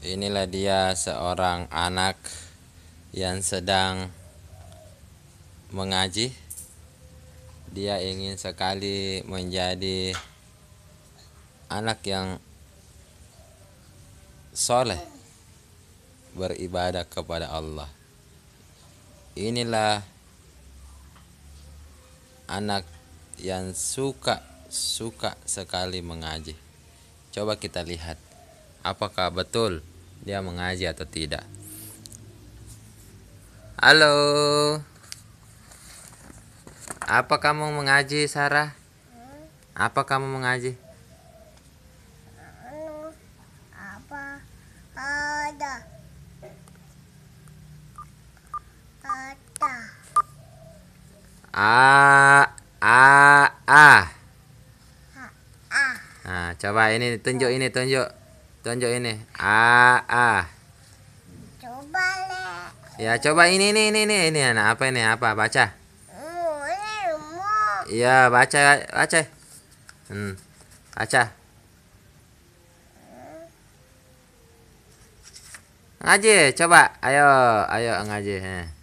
Inilah dia seorang anak yang sedang mengaji. Dia ingin sekali menjadi anak yang soleh, beribadah kepada Allah. Inilah anak yang suka suka sekali mengaji. Coba kita lihat apakah betul dia mengaji atau tidak. Halo. Apa kamu mengaji, Sarah? Apa kamu mengaji? Anu, apa ada ada A A A. ah Nah, coba ini tunjuk ini tunjuk. Tunjuk ini. A A. coba le Ya, coba ini ini ini ini ini anak apa ini? Apa? Baca. mau Iya, baca baca. Hmm. Baca. Ngaji, coba. Ayo, ayo ngaji. Heh.